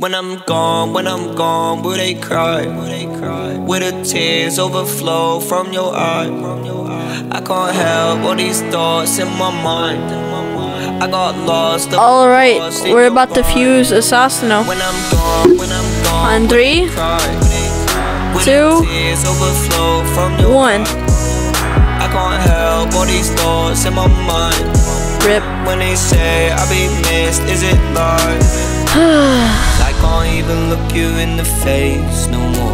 When I'm gone, when I'm gone, will they cry? Will they cry? Will the tears overflow from your eye? I can't help all these thoughts in my mind. I got lost. All right, we're about to fuse Assassino. When I'm gone, when I'm gone, On three, two, the tears overflow from your one. I can't help all these thoughts in my mind. Rip. When they say I'll be missed, is it lies? You in the face no more.